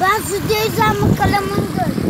Ben su teyzem kalamını gördüm.